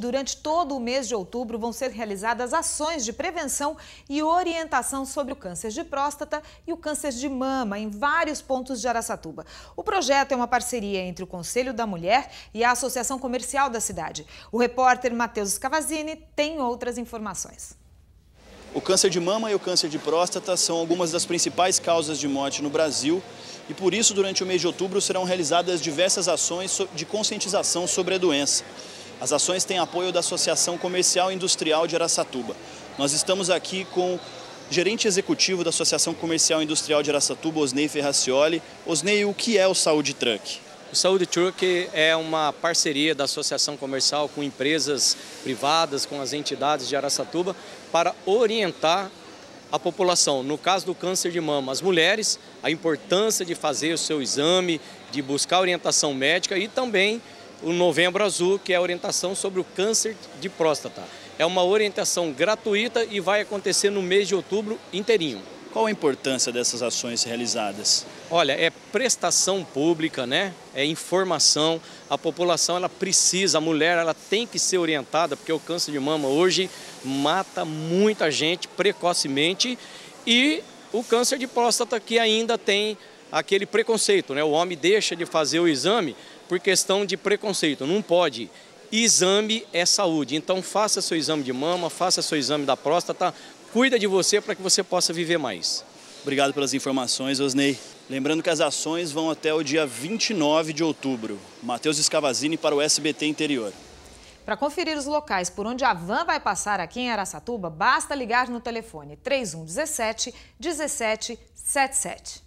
Durante todo o mês de outubro vão ser realizadas ações de prevenção e orientação sobre o câncer de próstata e o câncer de mama em vários pontos de Araçatuba. O projeto é uma parceria entre o Conselho da Mulher e a Associação Comercial da cidade. O repórter Matheus Scavazini tem outras informações. O câncer de mama e o câncer de próstata são algumas das principais causas de morte no Brasil e por isso durante o mês de outubro serão realizadas diversas ações de conscientização sobre a doença. As ações têm apoio da Associação Comercial e Industrial de Araçatuba. Nós estamos aqui com o gerente executivo da Associação Comercial e Industrial de Araçatuba, Osnei Ferracioli. Osnei, o que é o Saúde Truck? O Saúde Truck é uma parceria da Associação Comercial com empresas privadas, com as entidades de Araçatuba, para orientar a população. No caso do câncer de mama, as mulheres, a importância de fazer o seu exame, de buscar orientação médica e também o Novembro Azul, que é a orientação sobre o câncer de próstata. É uma orientação gratuita e vai acontecer no mês de outubro inteirinho. Qual a importância dessas ações realizadas? Olha, é prestação pública, né? É informação. A população ela precisa, a mulher ela tem que ser orientada, porque o câncer de mama hoje mata muita gente precocemente e o câncer de próstata que ainda tem aquele preconceito, né? O homem deixa de fazer o exame por questão de preconceito, não pode. Exame é saúde, então faça seu exame de mama, faça seu exame da próstata, cuida de você para que você possa viver mais. Obrigado pelas informações, Osnei. Lembrando que as ações vão até o dia 29 de outubro. Matheus Escavazini para o SBT Interior. Para conferir os locais por onde a van vai passar aqui em Araçatuba, basta ligar no telefone 3117 1777.